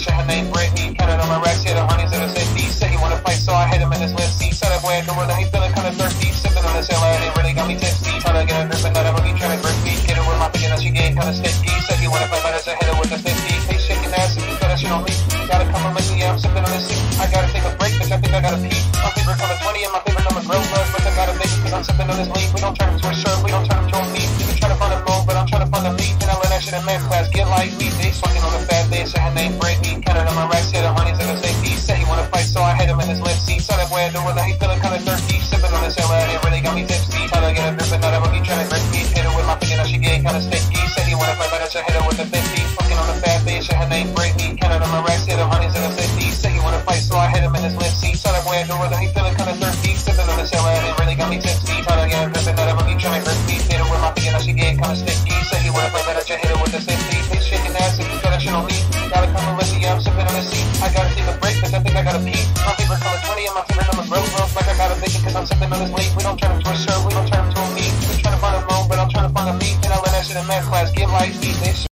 bitch, her name Brittany. Counted on my racks, yeah, the honeys in the 50s. Said he wanna fight, so I hit him in his left seat. Said boy at Gorilla, he feeling kinda thirsty. Sipping on this LA, it really got me tipsy. Tryna get a grip and that boogie, tryna grip me. Get it with my finger, she getting kinda sticky. Said he wanna fight, but I hit her with the 50. Hey, shaking ass, if you feel that shit on me. Gotta come and listen, yeah, I'm sipping on this seat. I gotta take a break, bitch, I think I gotta pee. My favorite color 20 and my favorite number grow love. But I gotta make it, cause I'm sipping on this lean. We don't turn him to a shirt, we don't turn him to a meat. You can try to find a phone, but I'm trying to find a beat. And I learn that shit in math left seat. Saw that boy at the window, he feeling kinda thirsty. Sipping on this LA, it really got me tipsy. Tryna get a grip and that boogie, tryna grip me. Hit her with my finger, now she getting kinda sticky. Said he wanna fight, but I hit her with the 50. Fucking on the fat bitch, her name Brittany. Counted on my racks, yeah, the honeys in the safety. Said he wanna fight, so I hit him in his left seat. Saw that boy at the window, he feeling kinda thirsty. Sipping on this LA, it really got me tipsy. Tryna get a grip and that boogie, tryna grip me. Hit her with my finger, now she getting kinda sticky. Said he wanna fight, but I hit her with the 50. Bitch shaking ass, if you feel that shit on me. Gotta come and listen, yeah, I'm sipping on the seat. I gotta take a break, cause I think I gotta pee. Favorite color 20 and my favorite number rose rose. Like I gotta make it, cause I'm sipping on this leaf. We don't turn him to a shirt, we don't turn him to a meat. We trying to find a room, but I'm trying to find a beat. And I learned that shit in math class, get like me, bitch.